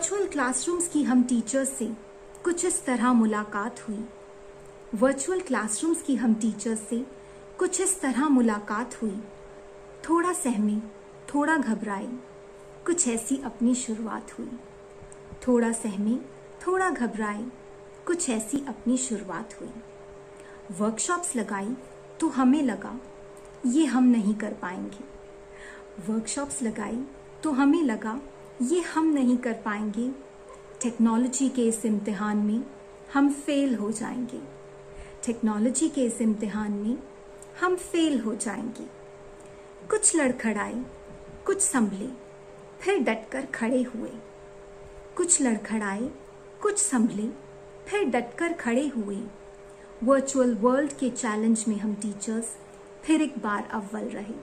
Virtual classrooms की हम teachers से कुछ इस तरह मुलाकात हुई। वर्चुअल क्लासरूम्स की हम टीचर्स से कुछ इस तरह मुलाकात हुई। थोड़ा सहमे, थोड़ा घबराए कुछ ऐसी अपनी शुरुआत हुई। थोड़ा सहमे, थोड़ा घबराए कुछ ऐसी अपनी शुरुआत हुई। वर्कशॉप्स लगाई तो हमें लगा, ये हम नहीं कर पाएँगे। वर्कशॉप्स लगाई तो हमें लगा ये हम नहीं कर पाएँगे। टेक्नोलॉजी के इस इम्तिहान में हम फेल हो जाएँगे। टेक्नोलॉजी के इस इम्तिहान में हम फेल हो जाएँगे। कुछ लड़खड़ाए, कुछ संभले, फिर डटकर खड़े हुए। कुछ लड़खड़ाए, कुछ संभले, फिर डटकर खड़े हुए। वर्चुअल वर्ल्ड के चैलेंज में हम टीचर्स फिर एक बार अव्वल रहे।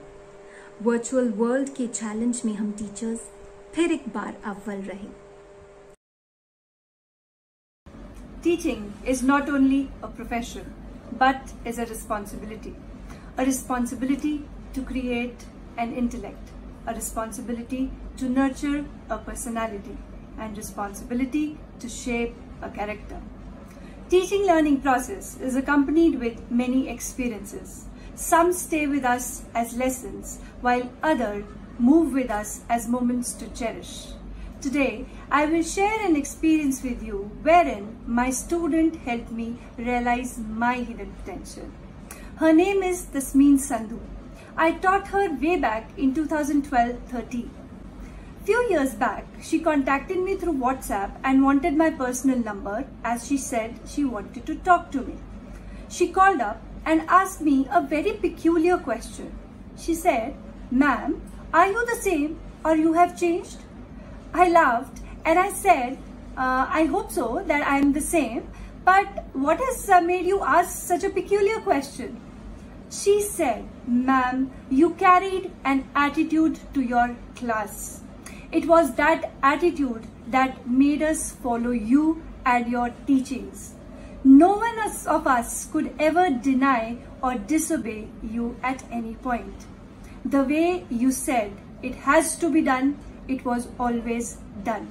वर्चुअल वर्ल्ड के चैलेंज में हम टीचर्स फिर एक बार अव्वल रहे Teaching is not only a profession, but is a responsibility. A responsibility to create an intellect, a responsibility to nurture a personality, and responsibility to shape a character. Teaching learning process is accompanied with many experiences. Some stay with us as lessons, while others move with us as moments to cherish. Today, I will share an experience with you wherein my student helped me realize my hidden potential. Her name is Tasmeen Sandhu. I taught her way back in 2012-13. Few years back, she contacted me through WhatsApp and wanted my personal number as she said she wanted to talk to me. She called up and asked me a very peculiar question. She said, Ma'am, are you the same or you have changed? I laughed and I said, uh, I hope so that I am the same. But what has uh, made you ask such a peculiar question? She said, Ma'am, you carried an attitude to your class. It was that attitude that made us follow you and your teachings. No one of us could ever deny or disobey you at any point The way you said it has to be done, it was always done.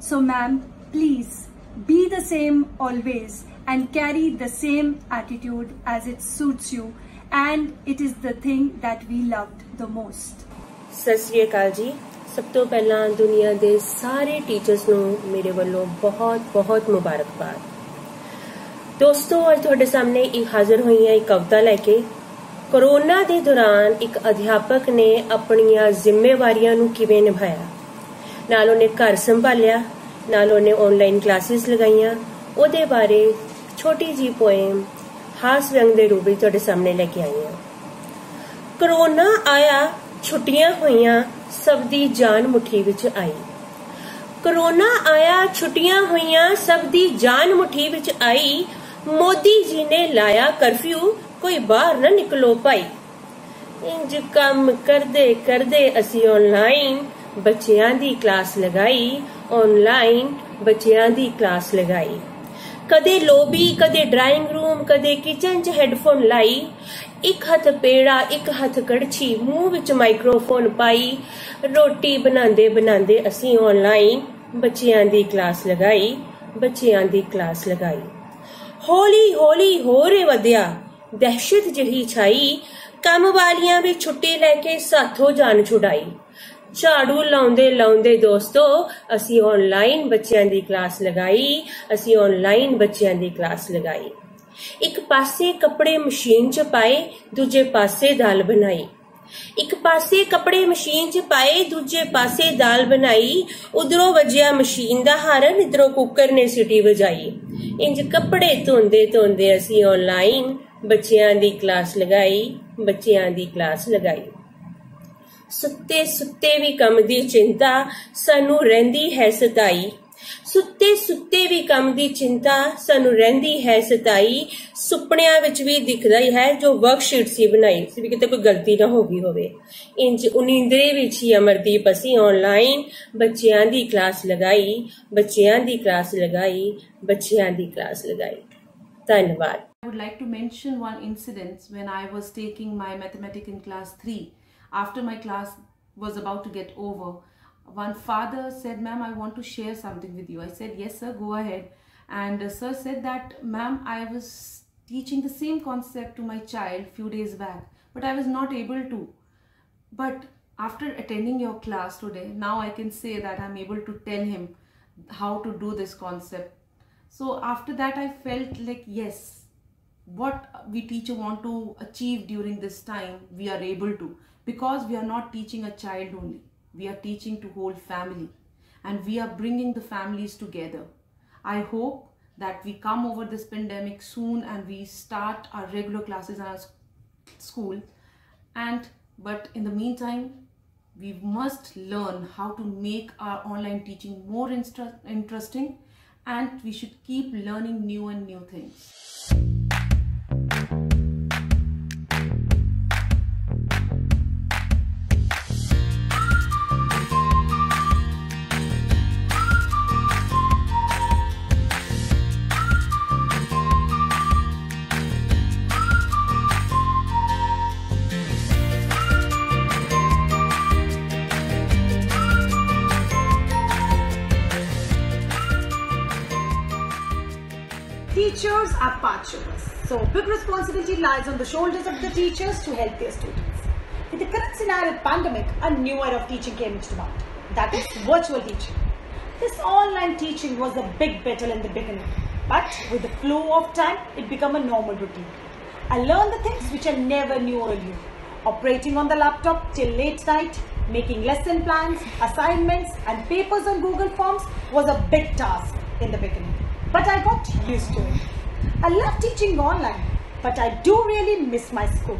So ma'am, please be the same always and carry the same attitude as it suits you and it is the thing that we loved the most. Sat Sri ਅਕਾਲ ਜੀ ਸਭ ਤੋਂ ਪਹਿਲਾਂ ਦੁਨੀਆ ਦੇ ਸਾਰੇ teachers ਨੂੰ ਮੇਰੇ ਵੱਲੋਂ ਬਹੁਤ ਬਹੁਤ ਮੁਬਾਰਕਬਾਦ ਦੋਸਤੋ ਅੱਜ ਤੁਹਾਡੇ ਸਾਹਮਣੇ ਇੱਕ ਹਾਜ਼ਰ ਹੋਈ ਹਾਂ ਇੱਕ ਕਵਿਤਾ ਲੈ ਕੇ ਕੋਰੋਨਾ ਦੇ ਦੌਰਾਨ ਇੱਕ ਅਧਿਆਪਕ ਨੇ ਆਪਣੀਆਂ ਜ਼ਿੰਮੇਵਾਰੀਆਂ ਨੂੰ ਕਿਵੇਂ ਨਿਭਾਇਆ? ਨਾਲ ਉਹਨੇ ਘਰ ਸੰਭਾਲਿਆ, ਨਾਲ ਉਹਨੇ ਆਨਲਾਈਨ ਕਲਾਸਿਸ ਲਗਾਈਆਂ। ਉਹਦੇ ਬਾਰੇ ਛੋਟੀ ਜੀ ਪੋਇਮ ਹਾਸ ਵਿਅੰਗ ਦੇ ਰੂਪ ਵਿੱਚ ਤੁਹਾਡੇ ਸਾਹਮਣੇ ਲੈ ਕੇ ਆਈ ਹਾਂ। ਕਰੋਨਾ ਆਇਆ, ਛੁੱਟੀਆਂ ਹੋਈਆਂ, ਸਭ ਦੀ ਜਾਨ ਮੁਠੀ ਵਿੱਚ ਆਈ। ਕਰੋਨਾ ਆਇਆ, ਛੁੱਟੀਆਂ ਹੋਈਆਂ, ਸਭ ਦੀ ਜਾਨ ਮੁਠੀ ਵਿੱਚ ਆਈ। ਮੋਦੀ ਜੀ ਨੇ ਲਾਇਆ ਕਰਫਿਊ ਕੋਈ ਬਾਹਰ ਨਾ ਨਿਕਲੋ ਭਾਈ। ਇੰਜ ਕੰਮ ਕਰਦੇ ਕਰਦੇ ਅਸੀਂ ਆਨਲਾਈਨ ਬੱਚਿਆਂ ਦੀ ਕਲਾਸ ਲਗਾਈ ਆਨਲਾਈਨ ਬੱਚਿਆਂ ਦੀ ਕਲਾਸ ਲਗਾਈ। ਕਦੇ ਲੋਬੀ ਕਦੇ ਡਰਾਇੰਗ ਰੂਮ ਕਦੇ ਕਿਚਨ 'ਚ ਹੈੱਡਫੋਨ ਲਾਈ। ਇੱਕ ਹੱਥ ਪੇੜਾ, ਇੱਕ ਹੱਥ ਕੜਛੀ, ਮੂੰਹ ਵਿੱਚ ਮਾਈਕ੍ਰੋਫੋਨ ਪਾਈ। ਰੋਟੀ ਬਣਾਉਂਦੇ ਬਣਾਉਂਦੇ ਅਸੀਂ ਆਨਲਾਈਨ ਬੱਚਿਆਂ ਦੀ ਕਲਾਸ ਲਗਾਈ, ਬੱਚਿਆਂ ਦੀ ਕਲਾਸ ਲਗਾਈ। ਹੌਲੀ ਹੌਲੀ ਹੋਰੇ ਵਧਿਆ। ਦਹਿਸ਼ਤ ਜਹੀ ਛਾਈ, ਕੰਮ ਵਾਲੀਆਂ ਵੀ ਛੁੱਟੀ ਲੈ ਕੇ ਸਾਥੋਂ ਜਾਨ ਛੁਡਾਈ। ਝਾੜੂ ਲਾਉਂਦੇ ਲਾਉਂਦੇ ਦੋਸਤੋ, ਅਸੀਂ ਆਨਲਾਈਨ ਬੱਚਿਆਂ ਦੀ ਕਲਾਸ ਲਗਾਈ, ਅਸੀਂ ਆਨਲਾਈਨ ਬੱਚਿਆਂ ਦੀ ਕਲਾਸ ਲਗਾਈ। ਇੱਕ ਪਾਸੇ ਕੱਪੜੇ ਮਸ਼ੀਨ 'ਚ ਪਾਏ, ਦੂਜੇ ਪਾਸੇ ਦਾਲ ਬਣਾਈ। ਇੱਕ ਪਾਸੇ ਕੱਪੜੇ ਮਸ਼ੀਨ 'ਚ ਪਾਏ, ਦੂਜੇ ਪਾਸੇ ਦਾਲ ਬਣਾਈ। ਉਧਰੋਂ ਵੱਜਿਆ ਮਸ਼ੀਨ ਦਾ ਹਾਰਨ, ਇਧਰੋਂ ਕੁੱਕਰ ਨੇ ਸਿਟੀ ਵਜਾਈ। ਇੰਜ ਕੱਪੜੇ ਧੋਂਦੇ ਧੋਂਦੇ ਅਸੀਂ ਆਨਲਾਈਨ ਬੱਚਿਆਂ ਦੀ ਕਲਾਸ ਲਗਾਈ, ਬੱਚਿਆਂ ਦੀ ਕਲਾਸ ਲਗਾਈ। ਸੁੱਤੇ ਸੁੱਤੇ ਵੀ ਕੰਮ ਦੀ ਚਿੰਤਾ ਸਾਨੂੰ ਰਹਿੰਦੀ ਹੈ ਸਤਾਈ। ਸੁੱਤੇ ਸੁੱਤੇ ਵੀ ਕੰਮ ਦੀ ਚਿੰਤਾ ਸਾਨੂੰ ਰਹਿੰਦੀ ਹੈ ਸਤਾਈ। ਸੁਪਨਿਆਂ ਵਿੱਚ ਵੀ ਦਿਖਦਾ ਹੀ ਹੈ ਜੋ ਵਰਕਸ਼ੀਟ ਸੀ ਬਣਾਈ। ਸੀ ਵੀ ਕਿਤੇ ਕੋਈ ਗਲਤੀ ਨਾ ਹੋ ਗਈ ਹੋਵੇ। ਇੰਜ ਉਨੀਂਦਰੇ ਵਿੱਚ ਹੀ ਅਮਰਦੀਪ ਅਸੀਂ ਆਨਲਾਈਨ ਬੱਚਿਆਂ ਦੀ ਕਲਾਸ ਲਗਾਈ, ਬੱਚਿਆਂ ਦੀ ਕਲਾਸ ਲਗਾਈ, ਬੱਚਿਆਂ ਦੀ ਕਲਾਸ ਲਗਾਈ। I would like to mention one incident when I was taking my mathematics in class 3. After my class was about to get over, one father said, Ma'am, I want to share something with you. I said, Yes, sir, go ahead. And uh, sir said that, Ma'am, I was teaching the same concept to my child few days back, but I was not able to. But after attending your class today, now I can say that I'm able to tell him how to do this concept so after that, I felt like, yes, what we teacher want to achieve during this time we are able to. Because we are not teaching a child only. We are teaching to whole family. And we are bringing the families together. I hope that we come over this pandemic soon and we start our regular classes in our school. And but in the meantime we must learn how to make our online teaching more interesting and we should keep learning new and new things Patchworks, so big responsibility lies on the shoulders of the teachers to help their students. With the current scenario of pandemic, a new era of teaching came into demand. That is virtual teaching. This online teaching was a big battle in the beginning, but with the flow of time, it became a normal routine. I learned the things which I never knew earlier. Operating on the laptop till late night, making lesson plans, assignments, and papers on Google Forms was a big task in the beginning. But I got used to it. I love teaching online, but I do really miss my school.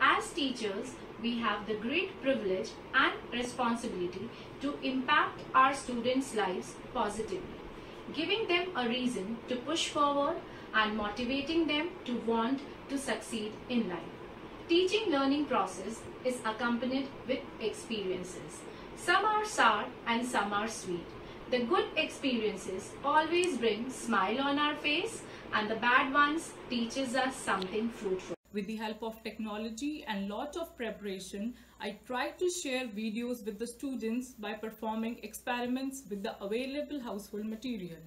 As teachers, we have the great privilege and responsibility to impact our students' lives positively, giving them a reason to push forward and motivating them to want to succeed in life. Teaching learning process is accompanied with experiences. Some are sour and some are sweet. The good experiences always bring smile on our face and the bad ones teaches us something fruitful. With the help of technology and lot of preparation, I try to share videos with the students by performing experiments with the available household material.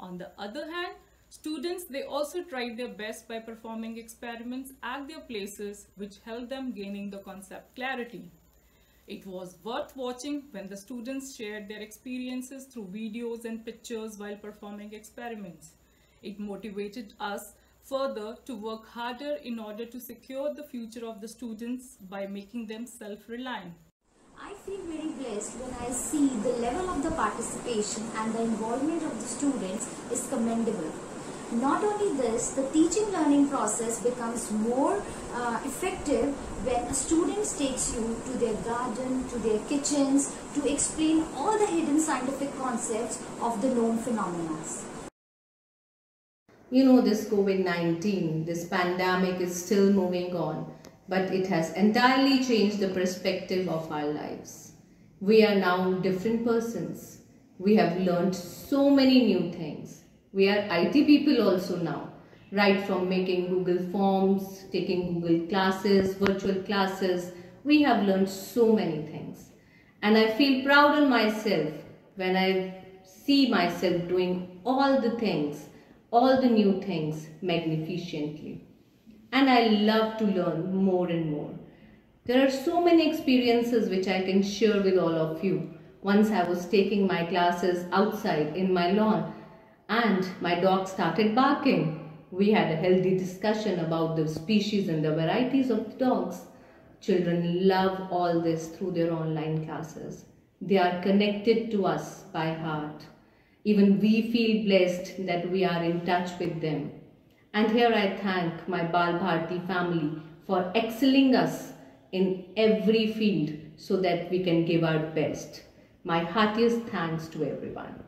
On the other hand, students they also tried their best by performing experiments at their places which helped them gaining the concept clarity. It was worth watching when the students shared their experiences through videos and pictures while performing experiments. It motivated us further to work harder in order to secure the future of the students by making them self-reliant. I feel very blessed when I see the level of the participation and the involvement of the students is commendable. Not only this, the teaching learning process becomes more uh, effective when a student takes you to their garden, to their kitchens, to explain all the hidden scientific concepts of the known phenomena. You know, this COVID 19, this pandemic is still moving on, but it has entirely changed the perspective of our lives. We are now different persons. We have learned so many new things. We are IT people also now, right from making Google Forms, taking Google classes, virtual classes. We have learned so many things. And I feel proud on myself when I see myself doing all the things, all the new things magnificently. And I love to learn more and more. There are so many experiences which I can share with all of you. Once I was taking my classes outside in my lawn and my dog started barking. We had a healthy discussion about the species and the varieties of the dogs. Children love all this through their online classes. They are connected to us by heart. Even we feel blessed that we are in touch with them. And here I thank my Bal Bharati family for excelling us in every field so that we can give our best. My heartiest thanks to everyone.